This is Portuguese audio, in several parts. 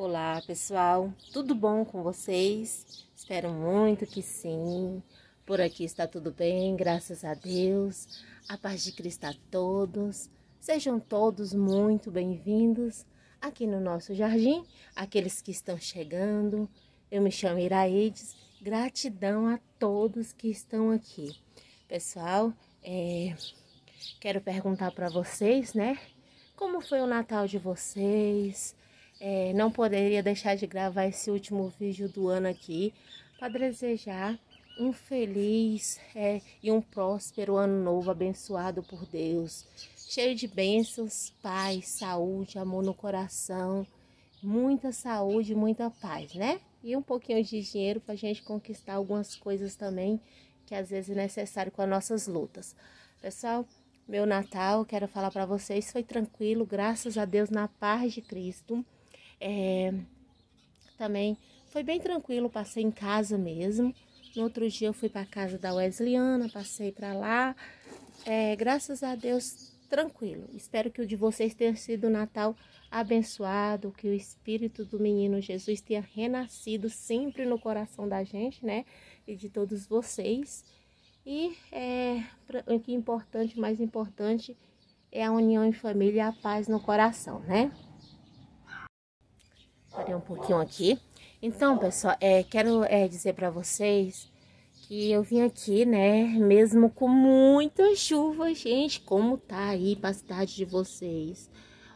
Olá pessoal, tudo bom com vocês? Espero muito que sim. Por aqui está tudo bem, graças a Deus. A paz de Cristo a todos. Sejam todos muito bem-vindos aqui no nosso jardim. Aqueles que estão chegando, eu me chamo Iraides. Gratidão a todos que estão aqui. Pessoal, é, quero perguntar para vocês, né? Como foi o Natal de vocês? É, não poderia deixar de gravar esse último vídeo do ano aqui para desejar um feliz é, e um próspero ano novo abençoado por Deus, cheio de bênçãos, paz, saúde, amor no coração, muita saúde, muita paz, né? E um pouquinho de dinheiro para a gente conquistar algumas coisas também que às vezes é necessário com as nossas lutas. Pessoal, meu Natal, quero falar para vocês, foi tranquilo, graças a Deus, na paz de Cristo. É, também foi bem tranquilo, passei em casa mesmo. No outro dia eu fui para casa da Wesleyana, passei para lá. É, graças a Deus, tranquilo. Espero que o de vocês tenha sido um Natal abençoado, que o Espírito do Menino Jesus tenha renascido sempre no coração da gente, né? E de todos vocês. E é, o que é importante, mais importante, é a união em família e a paz no coração, né? Parei um pouquinho aqui. Então, pessoal, é, quero é, dizer para vocês que eu vim aqui, né, mesmo com muita chuva, gente, como tá aí pra cidade de vocês.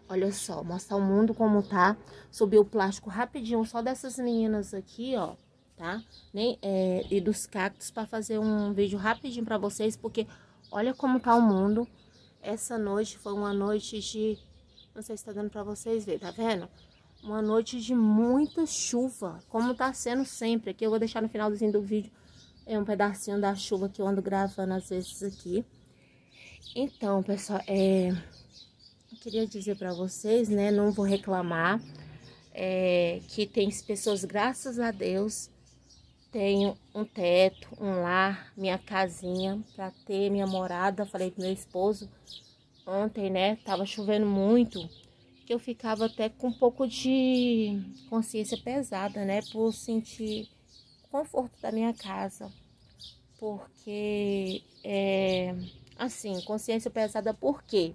Olha só, mostrar o mundo como tá. Subiu o plástico rapidinho, só dessas meninas aqui, ó, tá? Nem, é, e dos cactos para fazer um vídeo rapidinho para vocês, porque olha como tá o mundo. Essa noite foi uma noite de... Não sei se tá dando para vocês verem, tá vendo? Uma noite de muita chuva, como tá sendo sempre. Aqui eu vou deixar no finalzinho do vídeo é um pedacinho da chuva que eu ando gravando às vezes aqui. Então, pessoal, é... Eu queria dizer para vocês, né, não vou reclamar, é... que tem pessoas, graças a Deus, tenho um teto, um lar, minha casinha para ter minha morada. Falei pro meu esposo ontem, né, tava chovendo muito que eu ficava até com um pouco de consciência pesada, né? Por sentir conforto da minha casa. Porque, é, assim, consciência pesada por quê?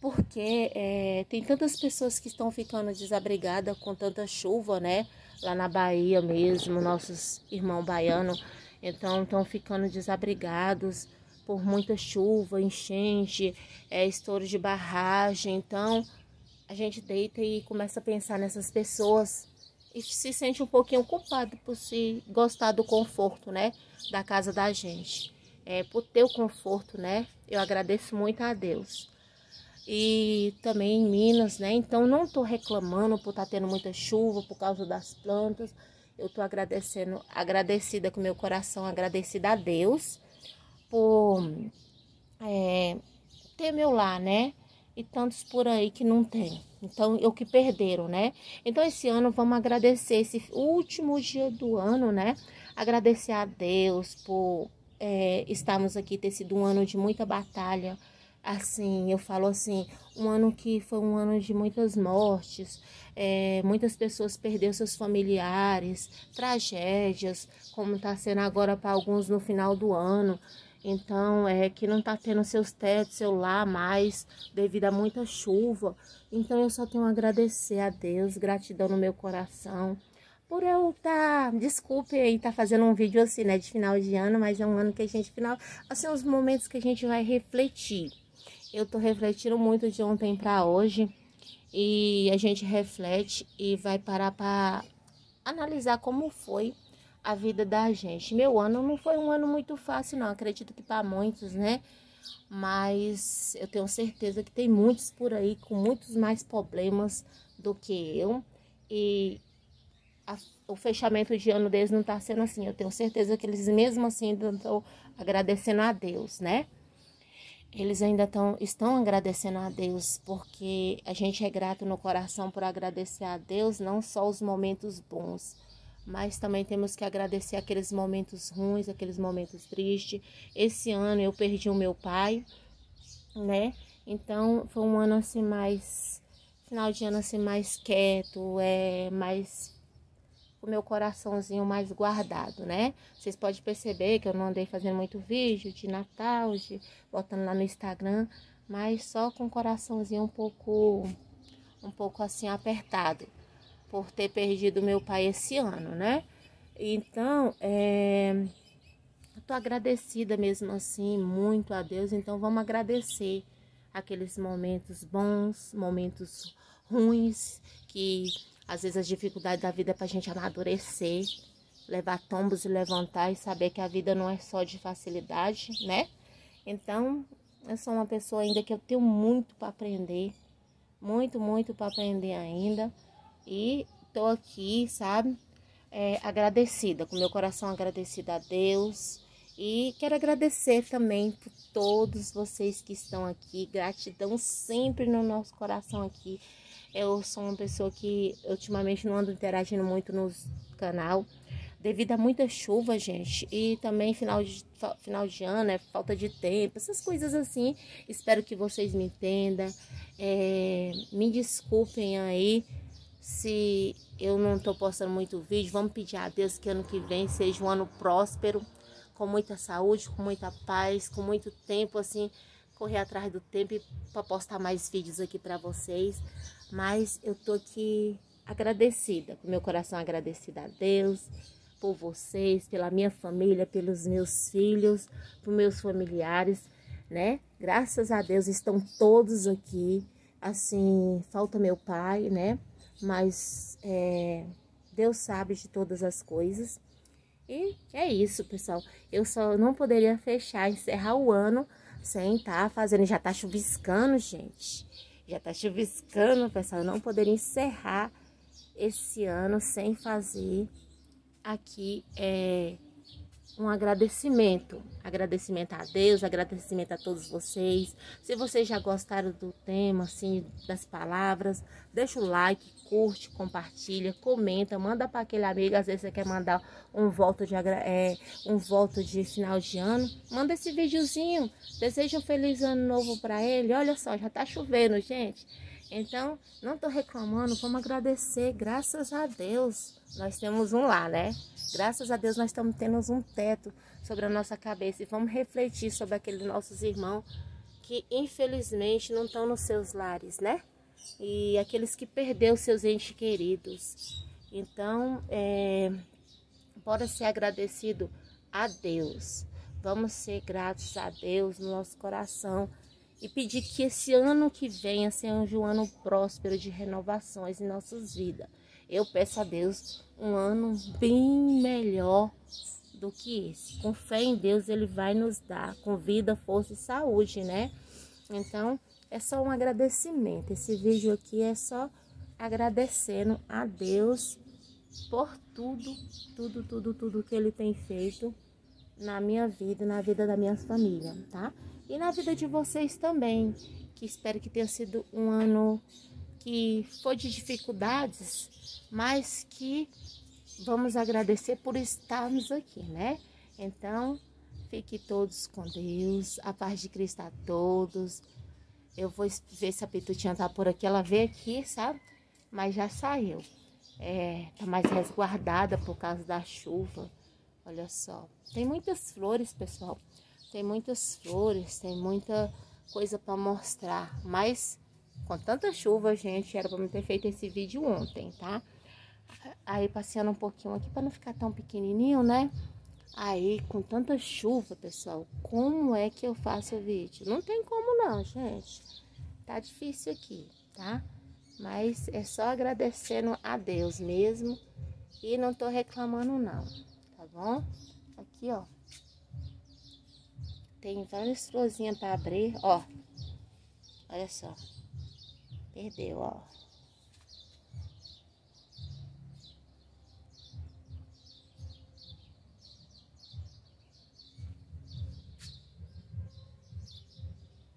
Porque é, tem tantas pessoas que estão ficando desabrigadas com tanta chuva, né? Lá na Bahia mesmo, nossos irmãos baianos. Então, estão ficando desabrigados por muita chuva, enchente, é, estouro de barragem. Então, a gente deita e começa a pensar nessas pessoas e se sente um pouquinho culpado por se gostar do conforto, né, da casa da gente. É, por ter o conforto, né, eu agradeço muito a Deus. E também em Minas, né, então não tô reclamando por estar tá tendo muita chuva por causa das plantas. Eu tô agradecendo, agradecida com meu coração, agradecida a Deus por é, ter meu lar, né, e tantos por aí que não tem. Então, o que perderam, né? Então, esse ano vamos agradecer esse último dia do ano, né? Agradecer a Deus por é, estarmos aqui, ter sido um ano de muita batalha. Assim, eu falo assim, um ano que foi um ano de muitas mortes, é, muitas pessoas perderam seus familiares, tragédias, como está sendo agora para alguns no final do ano. Então, é que não tá tendo seus tetos, seu lar mais, devido a muita chuva. Então, eu só tenho a agradecer a Deus, gratidão no meu coração. Por eu estar, tá, desculpe aí, tá fazendo um vídeo assim, né, de final de ano, mas é um ano que a gente, final, assim, os momentos que a gente vai refletir. Eu tô refletindo muito de ontem para hoje e a gente reflete e vai parar para analisar como foi a vida da gente. Meu ano não foi um ano muito fácil, não. Acredito que para muitos, né? Mas eu tenho certeza que tem muitos por aí com muitos mais problemas do que eu. E a, o fechamento de ano deles não está sendo assim. Eu tenho certeza que eles mesmo assim estão agradecendo a Deus, né? Eles ainda tão, estão agradecendo a Deus, porque a gente é grato no coração por agradecer a Deus, não só os momentos bons, mas também temos que agradecer aqueles momentos ruins, aqueles momentos tristes. Esse ano eu perdi o meu pai, né? Então foi um ano assim mais final de ano assim mais quieto, é mais com meu coraçãozinho mais guardado, né? Vocês podem perceber que eu não andei fazendo muito vídeo de Natal, de botando lá no Instagram, mas só com o coraçãozinho um pouco um pouco assim apertado por ter perdido meu pai esse ano, né? Então, é, tô agradecida mesmo assim, muito a Deus. Então, vamos agradecer aqueles momentos bons, momentos ruins, que às vezes as dificuldades da vida é pra gente amadurecer, levar tombos e levantar e saber que a vida não é só de facilidade, né? Então, eu sou uma pessoa ainda que eu tenho muito para aprender, muito, muito para aprender ainda. E tô aqui, sabe? É, agradecida, com meu coração agradecida a Deus. E quero agradecer também por todos vocês que estão aqui. Gratidão sempre no nosso coração aqui. Eu sou uma pessoa que ultimamente não ando interagindo muito no canal devido a muita chuva, gente, e também final de, final de ano, é falta de tempo, essas coisas assim. Espero que vocês me entendam. É, me desculpem aí se eu não tô postando muito vídeo. Vamos pedir a Deus que ano que vem seja um ano próspero, com muita saúde, com muita paz, com muito tempo, assim, correr atrás do tempo para postar mais vídeos aqui para vocês. Mas eu tô aqui agradecida, com meu coração agradecida a Deus por vocês, pela minha família, pelos meus filhos, por meus familiares, né? Graças a Deus estão todos aqui. Assim, falta meu pai, né? Mas é, Deus sabe de todas as coisas. E é isso, pessoal. Eu só não poderia fechar, encerrar o ano sem tá fazendo. Já tá chuviscando, gente. Já tá chuviscando, pessoal. Eu não poderia encerrar esse ano sem fazer aqui é um agradecimento. Agradecimento a Deus, agradecimento a todos vocês. Se vocês já gostaram do tema, assim, das palavras, deixa o like, curte, compartilha, comenta, manda para aquele amigo. Às vezes você quer mandar um voto de, é, um voto de final de ano. Manda esse videozinho. Deseja um feliz ano novo para ele. Olha só, já tá chovendo, gente. Então, não estou reclamando, vamos agradecer, graças a Deus nós temos um lá, né? Graças a Deus nós estamos tendo um teto sobre a nossa cabeça e vamos refletir sobre aqueles nossos irmãos que infelizmente não estão nos seus lares, né? E aqueles que perderam seus entes queridos. Então, é, bora ser agradecido a Deus. Vamos ser gratos a Deus no nosso coração e pedir que esse ano que venha seja um ano próspero de renovações em nossas vidas. Eu peço a Deus um ano bem melhor do que esse. Com fé em Deus, Ele vai nos dar com vida, força e saúde, né? Então, é só um agradecimento. Esse vídeo aqui é só agradecendo a Deus por tudo, tudo, tudo, tudo que Ele tem feito na minha vida, na vida da minha família, tá? E na vida de vocês também, que espero que tenha sido um ano que foi de dificuldades, mas que vamos agradecer por estarmos aqui, né? Então, fique todos com Deus, a paz de Cristo a todos. Eu vou ver se a Pitutinha tá por aqui, ela veio aqui, sabe? Mas já saiu. É, tá mais resguardada por causa da chuva. Olha só. Tem muitas flores, pessoal. Tem muitas flores, tem muita coisa para mostrar. Mas com tanta chuva, gente, era para me ter feito esse vídeo ontem, tá? Aí passeando um pouquinho aqui para não ficar tão pequenininho, né? Aí, com tanta chuva, pessoal, como é que eu faço o vídeo? Não tem como não, gente. Tá difícil aqui, tá? Mas é só agradecendo a Deus mesmo. E não tô reclamando não, tá bom? Aqui, ó. Tem várias florzinhas para abrir, ó. Olha só. Perdeu, ó.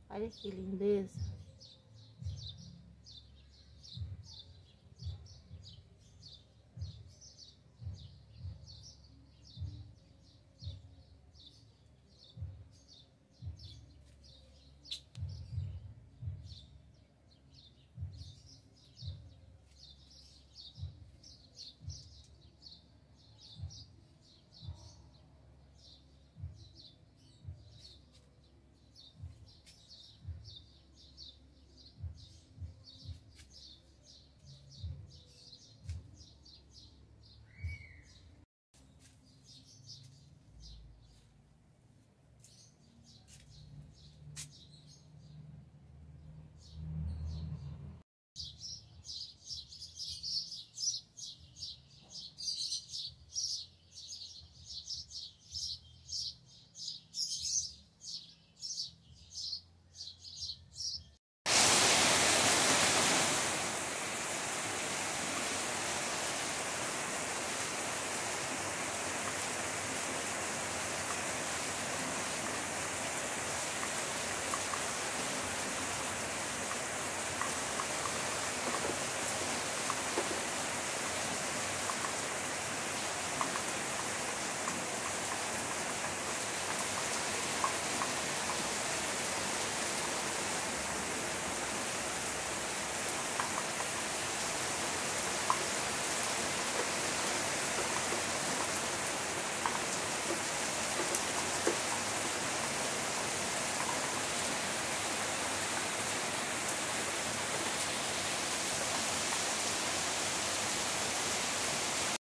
Olha que lindeza.